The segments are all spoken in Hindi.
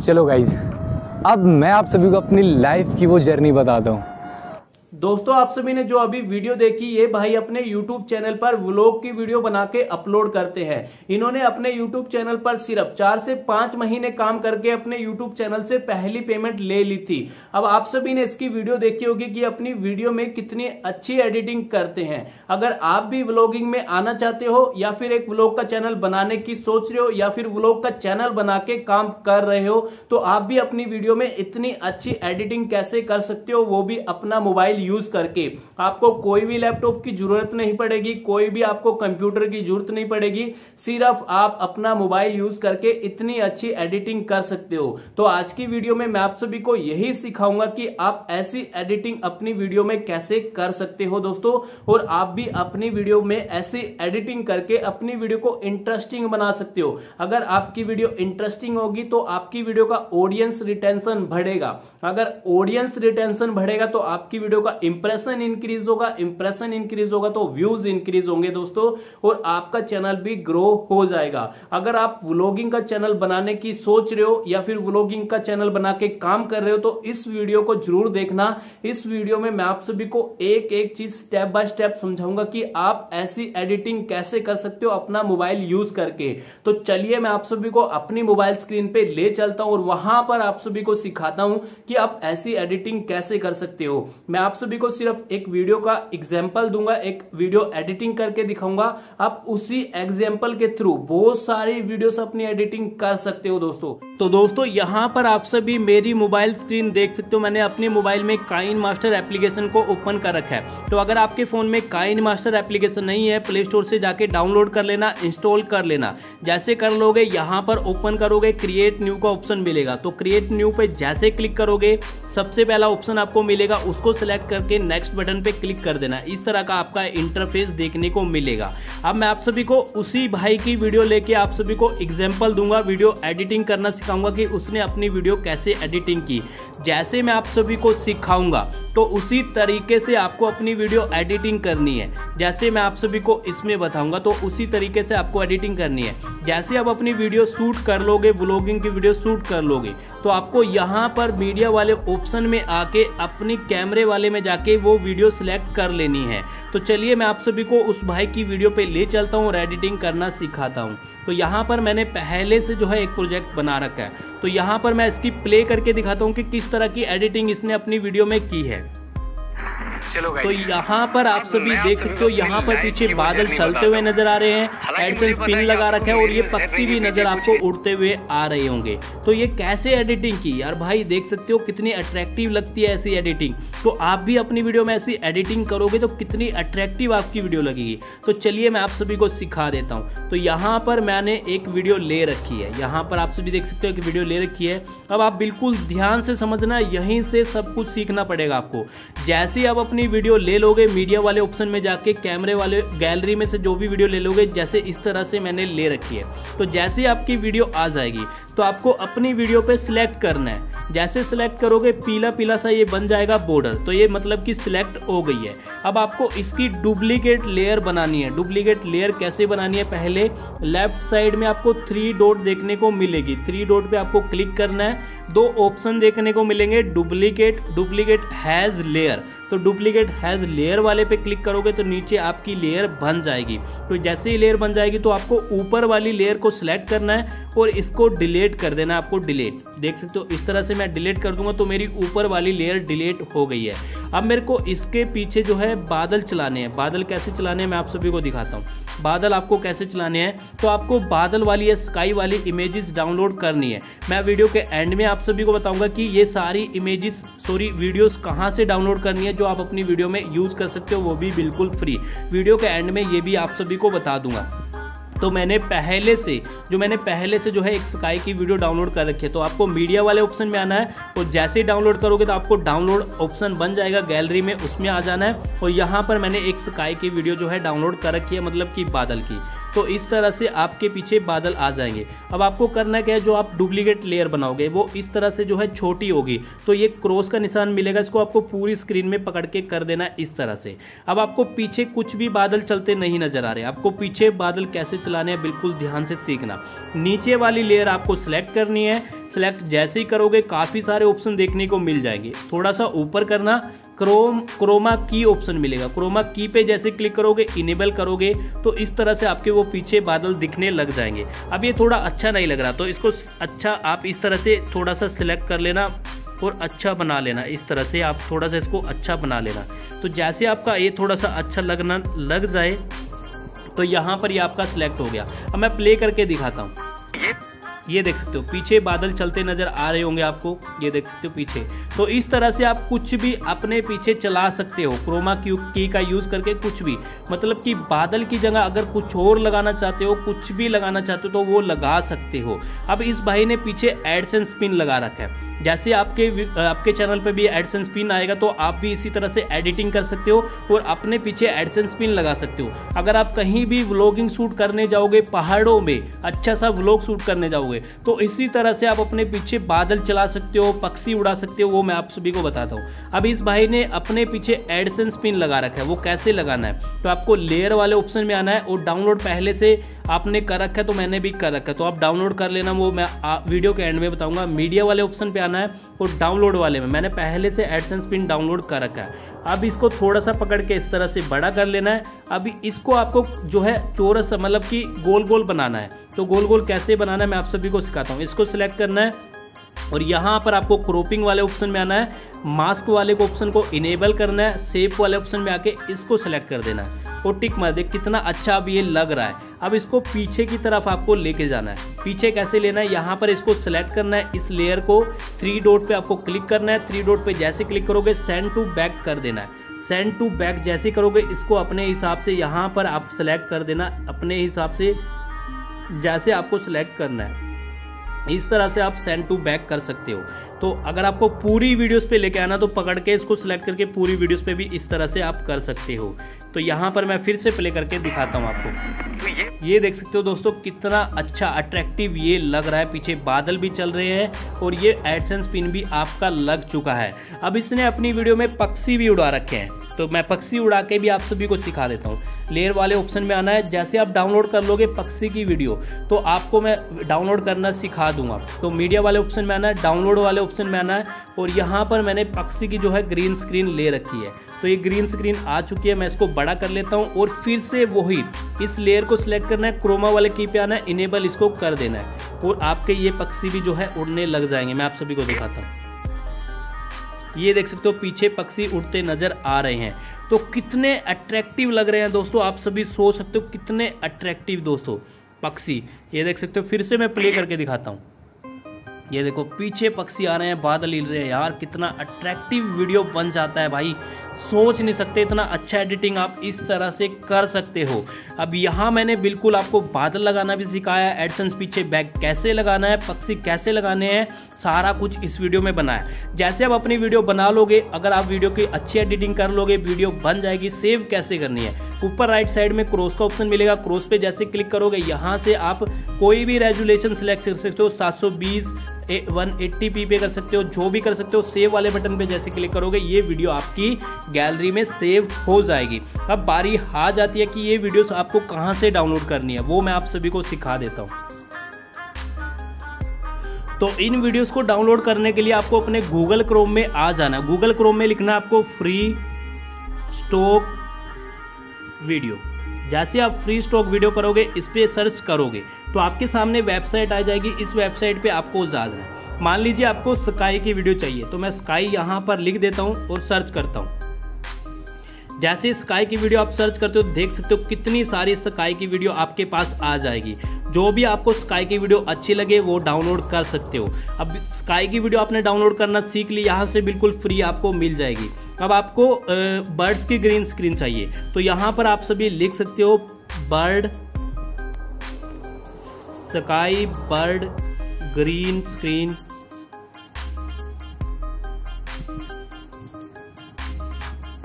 चलो गाइज़ अब मैं आप सभी को अपनी लाइफ की वो जर्नी बताता हूँ। दोस्तों, आप सभी ने जो अभी वीडियो देखी, ये भाई अपने YouTube चैनल पर व्लॉग की वीडियो बना के अपलोड करते हैं। इन्होंने अपने YouTube चैनल पर सिर्फ़ चार से पाँच महीने काम करके अपने YouTube चैनल से पहली पेमेंट ले ली थी। अब आप सभी ने इसकी वीडियो देखी होगी कि अपनी वीडियो में कितनी अच्छी एडिटिंग करते हैं। अगर आप भी व्लॉगिंग में आना चाहते हो या फिर एक व्लॉग का चैनल बनाने की सोच रहे हो या फिर व्लॉग का चैनल बना के काम कर रहे हो तो आप भी अपनी वीडियो में इतनी अच्छी एडिटिंग कैसे कर सकते हो, वो भी अपना मोबाइल यूज़ करके आपको कोई भी लैपटॉप की ज़रूरत नहीं पड़ेगी, कोई भी आपको कंप्यूटर की ज़रूरत नहीं पड़ेगी, सिर्फ़ आप अपना मोबाइल यूज़ करके इतनी अच्छी एडिटिंग कर सकते हो। तो आज की वीडियो में मैं आप सभी को यही सिखाऊँगा कि आप ऐसी एडिटिंग अपनी वीडियो में कैसे कर सकते हो दोस्तों, और आप भी अपनी वीडियो में ऐसी एडिटिंग करके अपनी वीडियो को इंटरेस्टिंग बना सकते हो। अगर आपकी वीडियो इंटरेस्टिंग होगी तो आपकी वीडियो का ऑडियंस रिटेंशन बढ़ेगा। अगर ऑडियंस रिटेंशन बढ़ेगा तो आपकी वीडियो का इंप्रेशन इंक्रीज होगा इंप्रेशन इंक्रीज होगा तो व्यूज़ इंक्रीज होंगे दोस्तों और आपका चैनल भी ग्रो हो जाएगा। अगर आप व्लॉगिंग का चैनल बनाने की सोच रहे हो या फिर व्लॉगिंग का चैनल बना के काम कर रहे हो तो इस वीडियो को ज़रूर देखना। इस वीडियो में मैं आप सभी को एक एक चीज़ स्टेप बाय स्टेप समझाऊँगा कि आप ऐसी एडिटिंग कैसे कर सकते हो अपना मोबाइल यूज़ करके। तो चलिए मैं आप सभी को अपनी मोबाइल स्क्रीन पे ले चलता हूँ और वहाँ पर आप सभी को सिखाता हूँ कि आप ऐसी एडिटिंग कैसे कर सकते हो। मैं आप सभी को सिर्फ़ एक वीडियो का एग्ज़ाम्पल दूँगा, एक वीडियो एडिटिंग करके दिखाऊँगा। आप उसी एग्ज़ाम्पल के थ्रू बहुत सारी वीडियोस अपनी एडिटिंग कर सकते हो दोस्तों। तो दोस्तों, यहाँ पर आप सभी मेरी मोबाइल स्क्रीन देख सकते हो। मैंने अपने मोबाइल में काइन मास्टर एप्लीकेशन को ओपन कर रखा है। तो अगर आपके फ़ोन में काइन मास्टर एप्लीकेशन नहीं है प्ले स्टोर से जाके डाउनलोड कर लेना इंस्टॉल कर लेना। जैसे कर लोगे, यहाँ पर ओपन करोगे क्रिएट न्यू का ऑप्शन मिलेगा। तो क्रिएट न्यू पे जैसे क्लिक करोगे, सबसे पहला ऑप्शन आपको मिलेगा, उसको सिलेक्ट करके नेक्स्ट बटन पे क्लिक कर देना। इस तरह का आपका इंटरफेस देखने को मिलेगा। अब मैं आप सभी को उसी भाई की वीडियो लेके आप सभी को एग्ज़ाम्पल दूँगा वीडियो एडिटिंग करना सिखाऊँगा कि उसने अपनी वीडियो कैसे एडिटिंग की। जैसे मैं आप सभी को सिखाऊँगा तो उसी तरीके से आपको अपनी वीडियो एडिटिंग करनी है। जैसे मैं आप सभी को इसमें बताऊँगा तो उसी तरीके से आपको एडिटिंग करनी है। जैसे आप अपनी वीडियो शूट कर लोगे ब्लॉगिंग की वीडियो शूट कर लोगे तो आपको यहाँ पर मीडिया वाले ऑप्शन में आके अपनी कैमरे वाले में जाके वो वीडियो सिलेक्ट कर लेनी है। तो चलिए मैं आप सभी को उस भाई की वीडियो पे ले चलता हूँ और एडिटिंग करना सिखाता हूँ। तो यहाँ पर मैंने पहले से जो है एक प्रोजेक्ट बना रखा है। तो यहाँ पर मैं इसकी प्ले करके दिखाता हूँ कि किस तरह की एडिटिंग इसने अपनी वीडियो में की है। चलो तो यहाँ पर आप सभी देख सकते हो यहाँ पर पीछे बादल चलते हुए नज़र आ रहे हैं एडसेंस पिन लगा रखा है और ये पक्षी भी नज़र आपको उड़ते हुए आ रहे होंगे। तो ये कैसे एडिटिंग की? यार भाई देख सकते हो कितनी अट्रैक्टिव लगती है ऐसी एडिटिंग तो आप भी अपनी वीडियो में ऐसी एडिटिंग करोगे तो कितनी अट्रैक्टिव आपकी वीडियो लगेगी। तो चलिए मैं आप सभी को सिखा देता हूँ। तो यहाँ पर मैंने एक वीडियो ले रखी है। यहाँ पर आप सभी देख सकते हो कि वीडियो ले रखी है। अब आप बिल्कुल ध्यान से समझना यहीं से सब कुछ सीखना पड़ेगा आपको। जैसे ही आप अपनी वीडियो ले लोगे, मीडिया वाले ऑप्शन में जाके, कैमरे वाले गैलरी में से जो भी वीडियो ले लोगे, जैसे इस तरह से मैंने ले रखी है। तो जैसे ही आपकी वीडियो आ जाएगी तो आपको अपनी वीडियो पे सिलेक्ट करना है। जैसे सिलेक्ट करोगे, पीला पीला सा ये बन जाएगा बॉर्डर तो ये मतलब कि सिलेक्ट हो गई है। अब आपको इसकी डुप्लीकेट लेयर बनानी है। डुप्लीकेट लेयर कैसे बनानी है? पहले लेफ़्ट साइड में आपको थ्री डॉट देखने को मिलेगी। थ्री डॉट पे आपको क्लिक करना है। दो ऑप्शन देखने को मिलेंगे। डुप्लीकेट डुप्लीकेट हैज़ लेयर तो डुप्लीकेट हैज़ लेयर वाले पे क्लिक करोगे तो नीचे आपकी लेयर बन जाएगी। तो जैसे ही लेयर बन जाएगी तो आपको ऊपर वाली लेयर को सिलेक्ट करना है और इसको डिलीट कर देना है आपको डिलीट देख सकते हो, इस तरह से मैं डिलीट कर दूँगा तो मेरी ऊपर वाली लेयर डिलीट हो गई है। अब मेरे को इसके पीछे जो है बादल चलाने हैं। बादल कैसे चलाने हैं मैं आप सभी को दिखाता हूँ। बादल आपको कैसे चलाने हैं? तो आपको बादल वाली या स्काई वाली इमेजेस डाउनलोड करनी है। मैं वीडियो के एंड में आप सभी को बताऊँगा कि ये सारी इमेजेस सॉरी, वीडियोस कहाँ से डाउनलोड करनी है जो आप अपनी वीडियो में यूज़ कर सकते हो, वो भी बिल्कुल फ्री। वीडियो के एंड में ये भी आप सभी को बता दूँगा। तो मैंने पहले से, जो मैंने पहले से जो है एक स्काई की वीडियो डाउनलोड कर रखी है तो आपको मीडिया वाले ऑप्शन में आना है, और जैसे ही डाउनलोड करोगे तो आपको डाउनलोड ऑप्शन बन जाएगा गैलरी में, उसमें आ जाना है, और यहाँ पर मैंने एक स्काई की वीडियो जो है डाउनलोड कर रखी है मतलब कि बादल की। तो इस तरह से आपके पीछे बादल आ जाएँगे। अब आपको करना क्या है, जो आप डुप्लीकेट लेयर बनाओगे, वो इस तरह से जो है छोटी होगी। तो ये क्रॉस का निशान मिलेगा, इसको आपको पूरी स्क्रीन में पकड़ के कर देना इस तरह से। अब आपको पीछे कुछ भी बादल चलते नहीं नज़र आ रहे। आपको पीछे बादल कैसे चलाने हैं, बिल्कुल ध्यान से सीखना। नीचे वाली लेयर आपको सिलेक्ट करनी है सेलेक्ट जैसे ही करोगे, काफ़ी सारे ऑप्शन देखने को मिल जाएँगे। थोड़ा सा ऊपर करना क्रोम क्रोमा की ऑप्शन मिलेगा। क्रोमा की पे जैसे क्लिक करोगे इनेबल करोगे तो इस तरह से आपके वो पीछे बादल दिखने लग जाएँगे। अब ये थोड़ा अच्छा नहीं लग रहा तो इसको अच्छा आप इस तरह से थोड़ा सा सिलेक्ट कर लेना और अच्छा बना लेना। इस तरह से आप थोड़ा सा इसको अच्छा बना लेना। तो जैसे आपका ये थोड़ा सा अच्छा लगना, लग जाए तो यहाँ पर ये आपका सिलेक्ट हो गया। अब मैं प्ले करके दिखाता हूँ। ये देख सकते हो, पीछे बादल चलते नज़र आ रहे होंगे आपको, ये देख सकते हो पीछे। तो इस तरह से आप कुछ भी अपने पीछे चला सकते हो, क्रोमा की का यूज़ करके कुछ भी। मतलब कि बादल की जगह अगर कुछ और लगाना चाहते हो, कुछ भी लगाना चाहते हो तो वो लगा सकते हो। अब इस भाई ने पीछे एडसन स्पिन लगा रखा है। जैसे आपके आपके चैनल पे भी एडसेंस पिन आएगा तो आप भी इसी तरह से एडिटिंग कर सकते हो और अपने पीछे एडसेंस पिन लगा सकते हो। अगर आप कहीं भी व्लॉगिंग शूट करने जाओगे, पहाड़ों में अच्छा सा व्लॉग शूट करने जाओगे तो इसी तरह से आप अपने पीछे बादल चला सकते हो, पक्षी उड़ा सकते हो, वो मैं आप सभी को बताता हूँ। अब इस भाई ने अपने पीछे एडसेंस पिन लगा रखा है, वो कैसे लगाना है? तो आपको लेयर वाले ऑप्शन में आना है और डाउनलोड पहले से आपने कर रखा है तो मैंने भी कर रखा है। तो आप डाउनलोड कर लेना, वो मैं वीडियो के एंड में बताऊँगा। मीडिया वाले ऑप्शन पे आना है और डाउनलोड वाले में। मैंने पहले से एडसेंस पिन डाउनलोड कर रखा है। अब इसको थोड़ा सा पकड़ के इस तरह से बड़ा कर लेना है। अभी इसको आपको जो है चोरस मतलब कि गोल गोल बनाना है। तो गोल गोल कैसे बनाना है, मैं आप सभी को सिखाता हूँ। इसको सिलेक्ट करना है और यहाँ पर आपको क्रोपिंग वाले ऑप्शन में आना है। मास्क वाले ऑप्शन को इनेबल करना है। सेप वाले ऑप्शन में आके इसको सिलेक्ट कर देना है। और टिक मार दे, कितना अच्छा अब ये लग रहा है। अब इसको पीछे की तरफ़ आपको लेके जाना है। पीछे कैसे लेना है? यहाँ पर इसको सिलेक्ट करना है। इस लेयर को थ्री डॉट पे आपको क्लिक करना है। थ्री डॉट पे जैसे क्लिक करोगे सेंड टू बैक कर देना है। सेंड टू बैक जैसे करोगे, इसको अपने हिसाब से यहाँ पर आप सेलेक्ट कर देना अपने हिसाब से जैसे आपको सिलेक्ट करना है। इस तरह से आप सेंड टू बैक कर सकते हो। तो अगर आपको पूरी वीडियोस पे लेके आना तो पकड़ के इसको सिलेक्ट करके पूरी वीडियोस पे भी इस तरह से आप कर सकते हो। तो यहाँ पर मैं फिर से प्ले करके दिखाता हूँ आपको। तो ये? देख सकते हो दोस्तों कितना अच्छा अट्रैक्टिव ये लग रहा है। पीछे बादल भी चल रहे हैं और ये एडसेंस पिन भी आपका लग चुका है। अब इसने अपनी वीडियो में पक्षी भी उड़ा रखे हैं। तो मैं पक्षी उड़ा के भी आप सभी को सिखा देता हूँ। लेयर वाले ऑप्शन में आना है। जैसे आप डाउनलोड कर लोगे पक्षी की वीडियो तो आपको मैं डाउनलोड करना सिखा दूँगा। तो मीडिया वाले ऑप्शन में आना है डाउनलोड वाले ऑप्शन में आना है और यहाँ पर मैंने पक्षी की जो है ग्रीन स्क्रीन ले रखी है। तो ये ग्रीन स्क्रीन आ चुकी है, मैं इसको बड़ा कर लेता हूँ और फिर से वही इस लेयर को सिलेक्ट करना है क्रोमा वाले की पे आना है इनेबल इसको कर देना है और आपके ये पक्षी भी जो है उड़ने लग जाएँगे। मैं आप सभी को दिखाता हूँ। ये देख सकते हो, पीछे पक्षी उड़ते नज़र आ रहे हैं। तो कितने अट्रैक्टिव लग रहे हैं दोस्तों, आप सभी सोच सकते हो कितने अट्रैक्टिव दोस्तों पक्षी। ये देख सकते हो, फिर से मैं प्ले करके दिखाता हूँ। ये देखो, पीछे पक्षी आ रहे हैं, बादल हिल रहे हैं। यार, कितना अट्रैक्टिव वीडियो बन जाता है भाई। सोच नहीं सकते, इतना अच्छा एडिटिंग आप इस तरह से कर सकते हो। अब यहाँ मैंने बिल्कुल आपको बादल लगाना भी सिखाया एडसेंस पीछे बैग कैसे लगाना है, पक्षी कैसे लगाने हैं, सारा कुछ इस वीडियो में बनाया। जैसे आप अपनी वीडियो बना लोगे, अगर आप वीडियो की अच्छी एडिटिंग कर लोगे वीडियो बन जाएगी सेव कैसे करनी है? ऊपर राइट साइड में क्रॉस का ऑप्शन मिलेगा क्रॉस पे जैसे क्लिक करोगे, यहाँ से आप कोई भी रेजुलेशन सिलेक्ट कर सकते हो 720 वन एट्टी पी पे कर सकते हो, जो भी कर सकते हो सेव वाले बटन पे जैसे क्लिक करोगे, ये वीडियो आपकी गैलरी में सेव हो जाएगी। अब बारी आ जाती है कि ये वीडियोस आपको कहाँ से डाउनलोड करनी है, वो मैं आप सभी को सिखा देता हूँ। तो इन वीडियोस को डाउनलोड करने के लिए आपको अपने गूगल क्रोम में आ जाना गूगल क्रोम में लिखना आपको फ्री स्टॉक वीडियो जैसे आप फ्री स्टॉक वीडियो करोगे, इस पर सर्च करोगे तो आपके सामने वेबसाइट आ जाएगी। इस वेबसाइट पे आपको जाना है। मान लीजिए आपको स्काई की वीडियो चाहिए तो मैं स्काई यहाँ पर लिख देता हूँ और सर्च करता हूँ। जैसे स्काई की वीडियो आप सर्च करते हो देख सकते हो कितनी सारी स्काई की वीडियो आपके पास आ जाएगी। जो भी आपको स्काई की वीडियो अच्छी लगे, वो डाउनलोड कर सकते हो। अब स्काई की वीडियो आपने डाउनलोड करना सीख ली, यहाँ से बिल्कुल फ्री आपको मिल जाएगी। अब आपको बर्ड्स की ग्रीन स्क्रीन चाहिए। तो यहाँ पर आप सभी लिख सकते हो bird sky bird green screen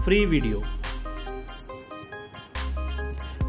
free video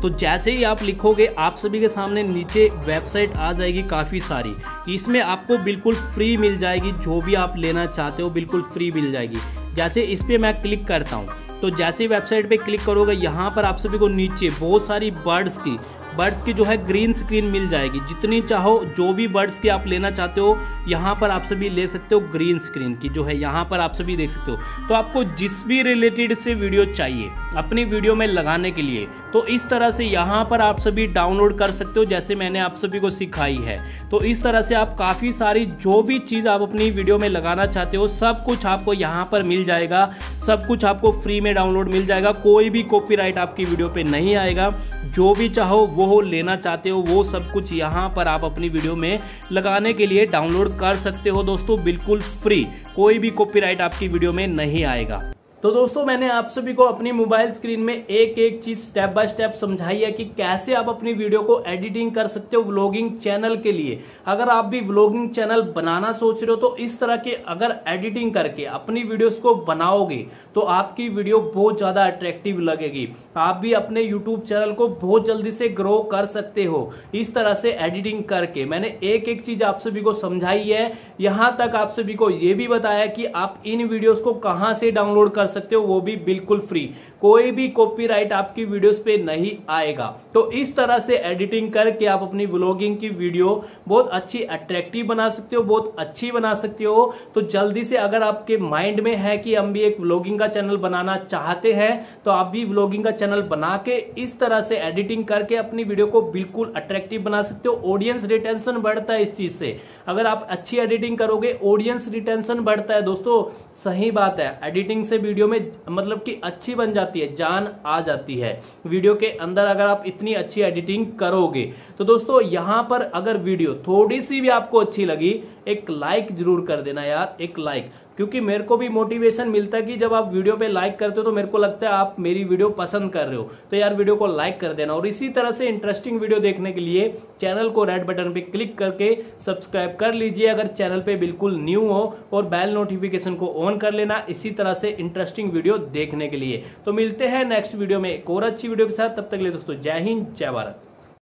तो जैसे ही आप लिखोगे, आप सभी के सामने नीचे वेबसाइट आ जाएगी काफ़ी सारी। इसमें आपको बिल्कुल फ्री मिल जाएगी, जो भी आप लेना चाहते हो, बिल्कुल फ्री मिल जाएगी। जैसे इस पर मैं क्लिक करता हूँ तो जैसे वेबसाइट पे क्लिक करोगे, यहाँ पर आप सभी को नीचे बहुत सारी बर्ड्स की बर्ड्स की जो है ग्रीन स्क्रीन मिल जाएगी। जितनी चाहो, जो भी बर्ड्स की आप लेना चाहते हो, यहाँ पर आप सभी ले सकते हो ग्रीन स्क्रीन की जो है, यहाँ पर आप सभी देख सकते हो। तो आपको जिस भी रिलेटेड से वीडियो चाहिए, अपनी वीडियो में लगाने के लिए तो इस तरह से यहाँ पर आप सभी डाउनलोड कर सकते हो, जैसे मैंने आप सभी को सिखाई है। तो इस तरह से आप काफ़ी सारी जो भी चीज़ आप अपनी वीडियो में लगाना चाहते हो, सब कुछ आपको यहाँ पर मिल जाएगा। सब कुछ आपको फ्री में डाउनलोड मिल जाएगा। कोई भी कॉपीराइट आपकी वीडियो पे नहीं आएगा। जो भी चाहो वो लेना चाहते हो, वो सब कुछ यहाँ पर आप अपनी वीडियो में लगाने के लिए डाउनलोड कर सकते हो। दोस्तों, बिल्कुल फ्री कोई भी कॉपीराइट आपकी वीडियो में नहीं आएगा। तो दोस्तों, मैंने आप सभी को अपनी मोबाइल स्क्रीन में एक एक चीज़ स्टेप बाय स्टेप समझाई है कि कैसे आप अपनी वीडियो को एडिटिंग कर सकते हो व्लॉगिंग चैनल के लिए। अगर आप भी व्लॉगिंग चैनल बनाना सोच रहे हो तो इस तरह के अगर एडिटिंग करके अपनी वीडियोस को बनाओगे तो आपकी वीडियो बहुत ज़्यादा अट्रैक्टिव लगेगी। आप भी अपने यूट्यूब चैनल को बहुत जल्दी से ग्रो कर सकते हो, इस तरह से एडिटिंग करके। मैंने एक एक चीज़ आप सभी को समझाई है। यहाँ तक आप सभी को यह भी बताया कि आप इन वीडियोस को कहाँ से डाउनलोड कर सकते हो, वो भी बिल्कुल फ्री कोई भी कॉपीराइट आपकी वीडियोस पे नहीं आएगा. तो इस तरह से एडिटिंग करके आप अपनी ब्लॉगिंग की वीडियो बहुत अच्छी अट्रैक्टिव बना सकते हो, बहुत अच्छी बना सकते हो. तो जल्दी से अगर आपके माइंड में है कि हम भी एक व्लॉगिंग का चैनल बनाना चाहते हैं तो आप भी व्लॉगिंग का चैनल बना के इस तरह से एडिटिंग करके अपनी वीडियो को बिल्कुल अट्रैक्टिव बना सकते हो. ऑडियंस रिटेंशन बढ़ता है इस चीज़ से. अगर आप अच्छी एडिटिंग करोगे ऑडियंस रिटेंशन बढ़ता है. दोस्तों, सही बात है. एडिटिंग से वीडियो में मतलब कि अच्छी बन जाती है, जान आ जाती है। वीडियो के अंदर अगर आप इतनी अच्छी एडिटिंग करोगे तो दोस्तों यहाँ पर अगर वीडियो थोड़ी सी भी आपको अच्छी लगी, एक लाइक ज़रूर कर देना यार, एक लाइक। क्योंकि मेरे को भी मोटिवेशन मिलता है कि जब आप वीडियो पे लाइक करते हो तो मेरे को लगता है आप मेरी वीडियो पसंद कर रहे हो। तो यार वीडियो को लाइक कर देना। और इसी तरह से इंटरेस्टिंग वीडियो देखने के लिए चैनल को रेड बटन पे क्लिक करके सब्सक्राइब कर लीजिए अगर चैनल पे बिल्कुल न्यू हो और बेल नोटिफिकेशन को ऑन कर लेना इसी तरह से इंटरेस्टिंग वीडियो देखने के लिए। तो मिलते हैं नेक्स्ट वीडियो में एक और अच्छी वीडियो के साथ। तब तक लिए दोस्तों, जय हिंद, जय भारत।